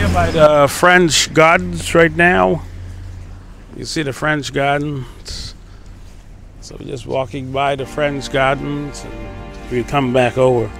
here by the French Gardens right now. You see the French Gardens. So we're just walking by the French Gardens we come back over.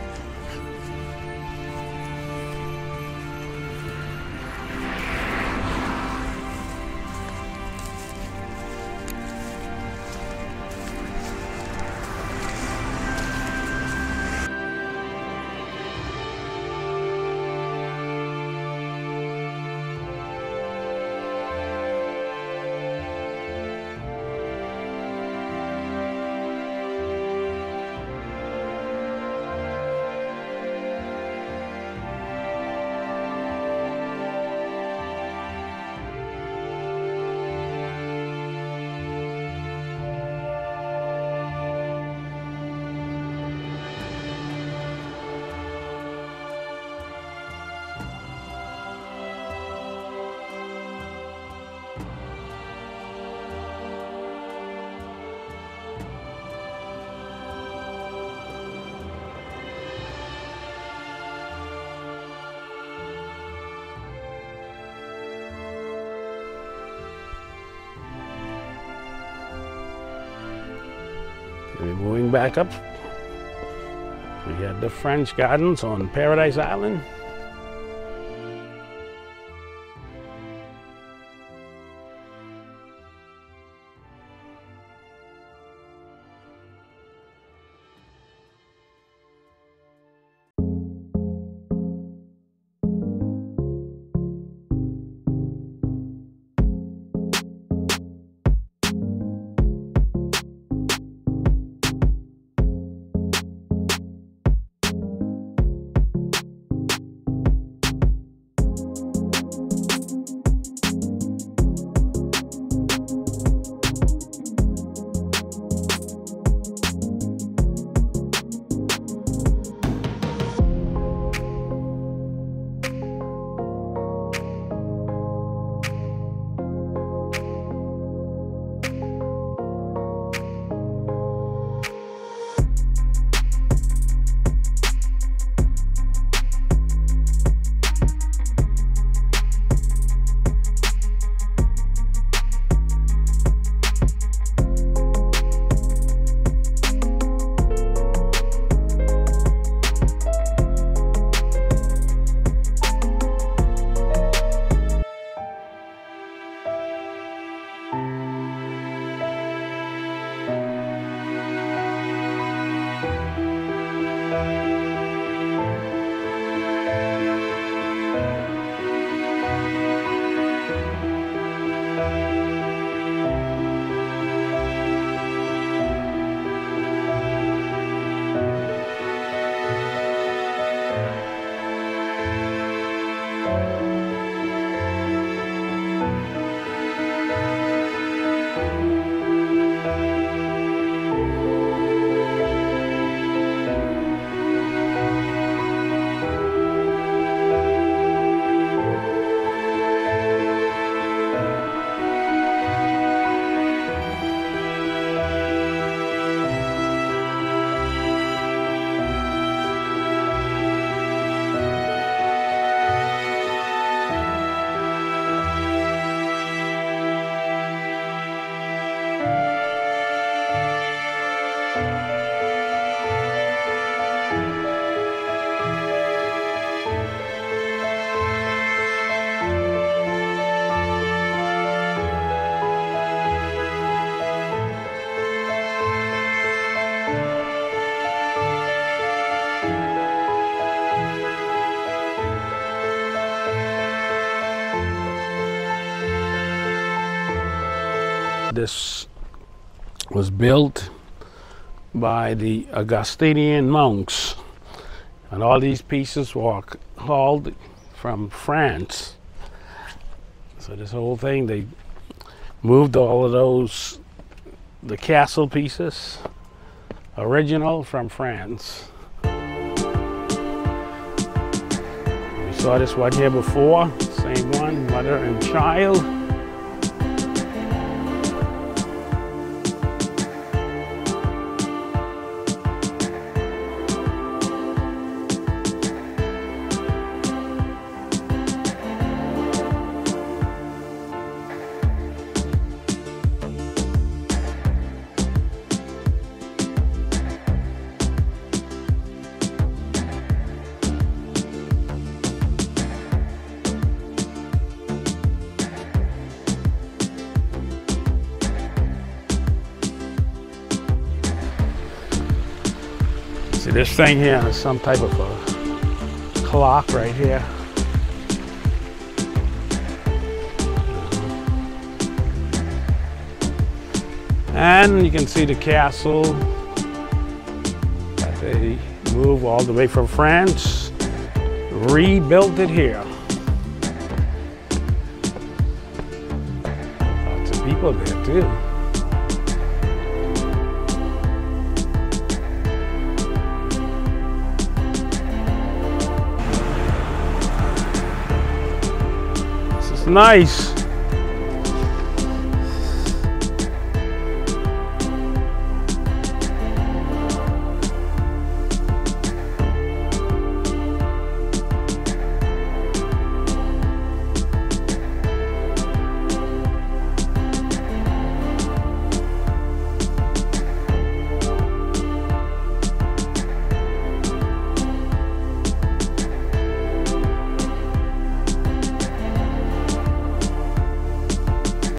We're moving back up. We had the French Gardens on Paradise Island. This was built by the Augustinian monks, and all these pieces were hauled from France. So this whole thing, they moved all of those, the castle pieces, original from France. We saw this one here before, same one, mother and child. This thing here is some type of a clock right here. And you can see the castle that they moved all the way from France, rebuilt it here. Lots of people there too. Nice.